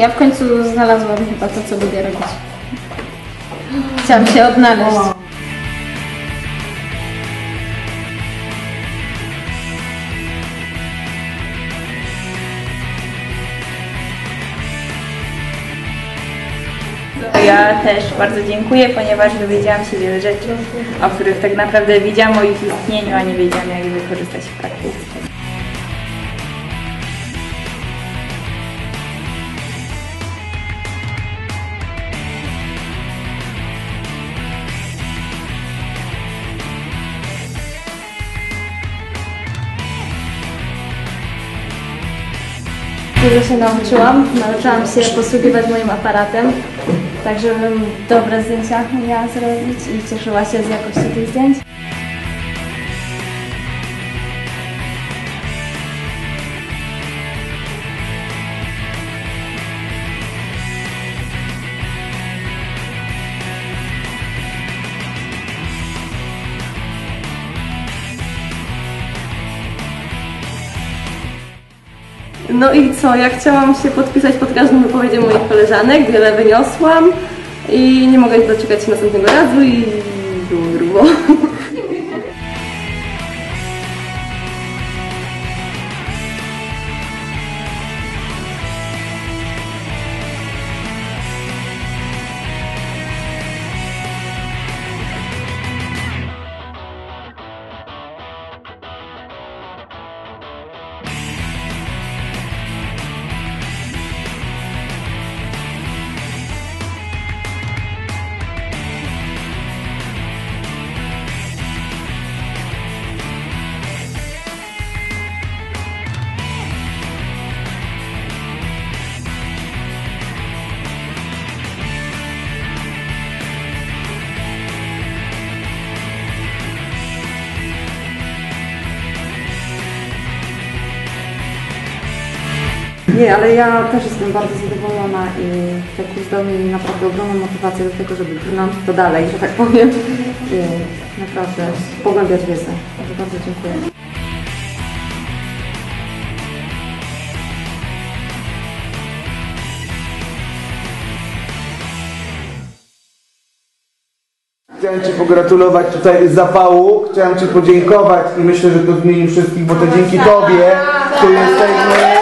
Ja w końcu znalazłam chyba to, co lubię robić. Chciałam się odnaleźć. Ja też bardzo dziękuję, ponieważ dowiedziałam się wiele rzeczy, o których tak naprawdę wiedziałam o ich istnieniu, a nie wiedziałam jak je wykorzystać w praktyce. Dużo się nauczyłam. Nauczyłam się posługiwać moim aparatem, tak żebym dobre zdjęcia miała zrobić i cieszyła się z jakości tych zdjęć. No i co, ja chciałam się podpisać pod każdą wypowiedzią moich koleżanek, wiele wyniosłam i nie mogę doczekać się następnego razu i Nie, ale ja też jestem bardzo zadowolona i ten kurs mi naprawdę ogromną motywację do tego, żeby brnąć to dalej, że tak powiem. Naprawdę pogłębiać wiedzę. Bardzo, bardzo dziękuję. Chciałem Ci pogratulować tutaj zapału, chciałem Ci podziękować i myślę, że to zmieni wszystkich, bo to dzięki Tobie tu jesteśmy.